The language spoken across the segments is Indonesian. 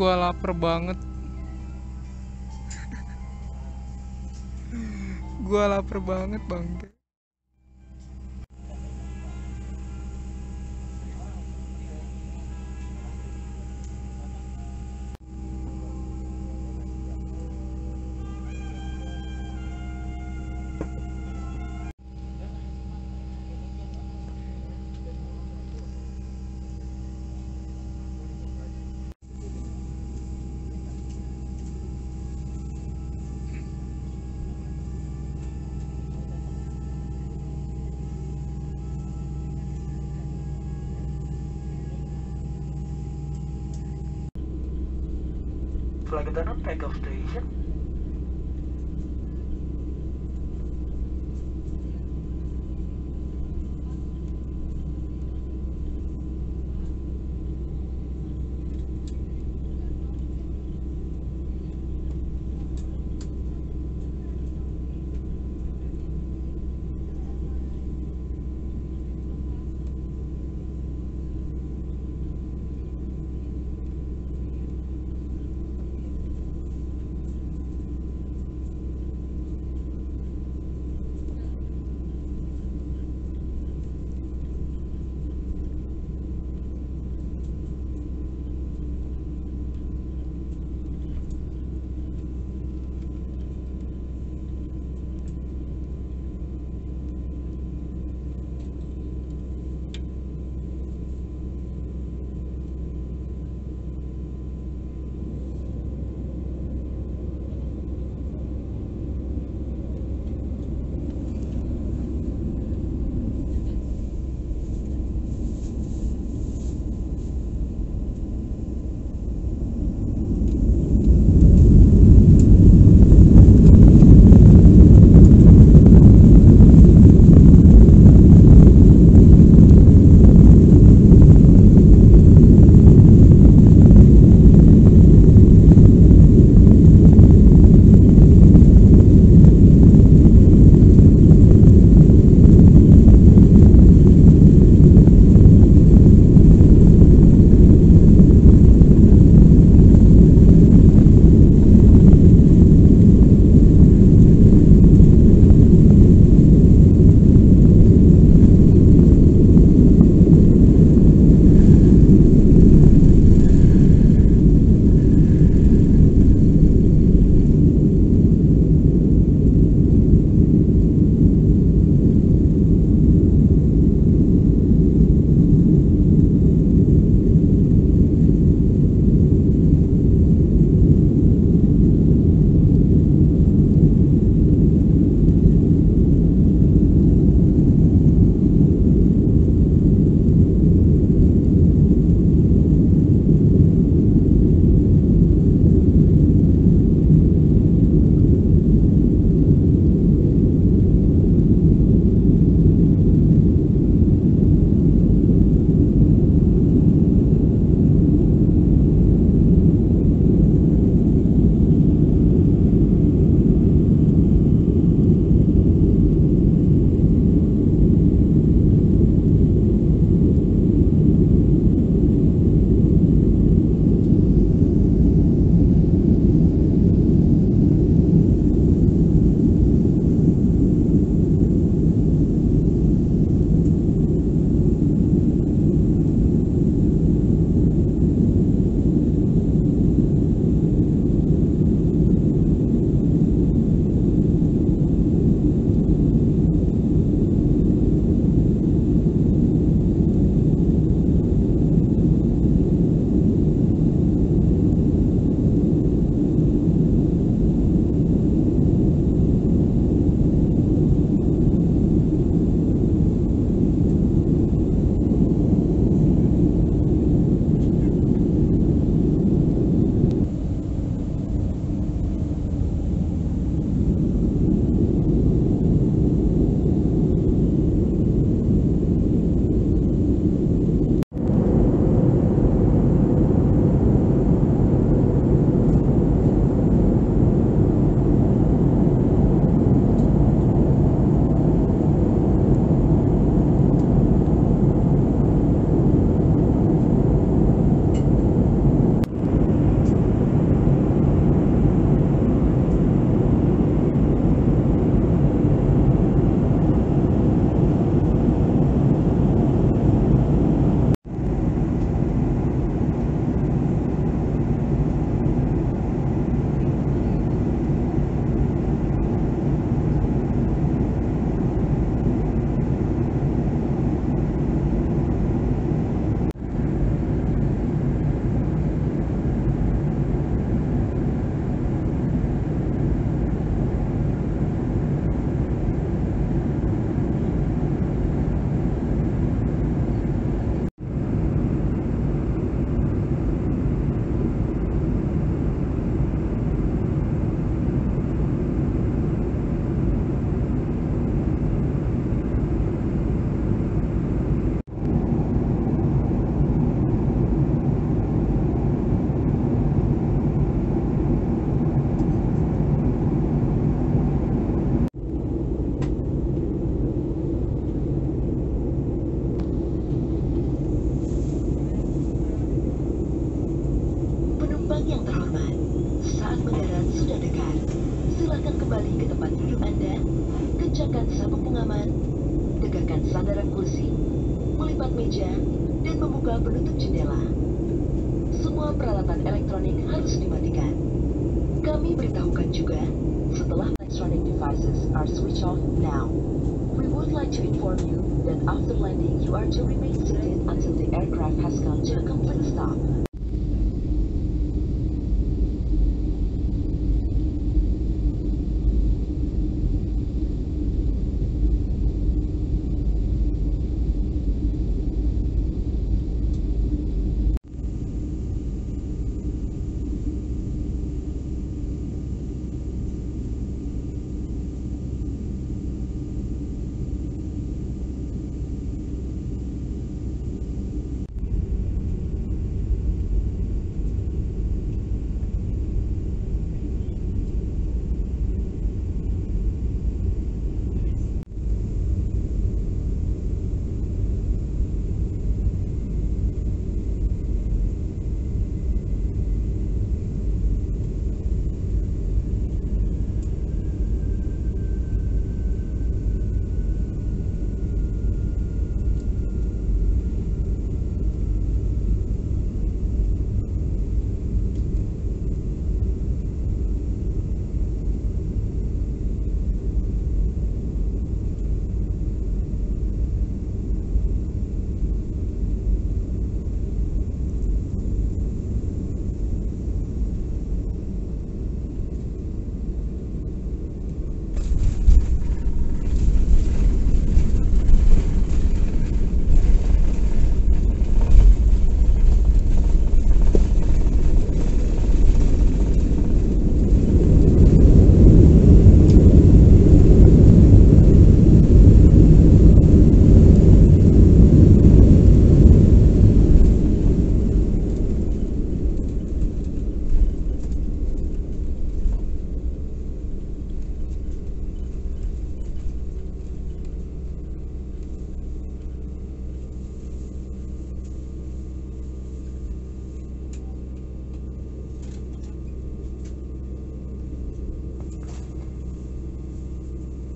Gua lapar banget. Gua lapar banget, Bang. flag the nutmeg of the Asian tegakkan sandaran kursi, melipat meja, dan membuka penutup jendela. Semua peralatan elektronik harus dimatikan. Kami beritahukan juga, setelah electronic devices are switched off now. We would like to inform you that after landing you are to remain seated until the aircraft has come to a complete stop.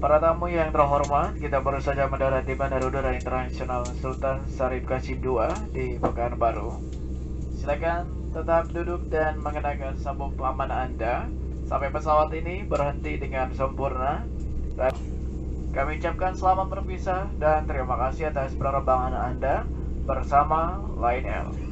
Para tamu yang terhormat, kita baru saja mendarat di Bandara Udara Internasional Sultan Sarif Qasim II di Pekanbaru. Silakan tetap duduk dan mengenakan sabuk pengaman Anda sampai pesawat ini berhenti dengan sempurna. Dan kami ucapkan selamat berpisah dan terima kasih atas penerbangan Anda bersama Lion Air.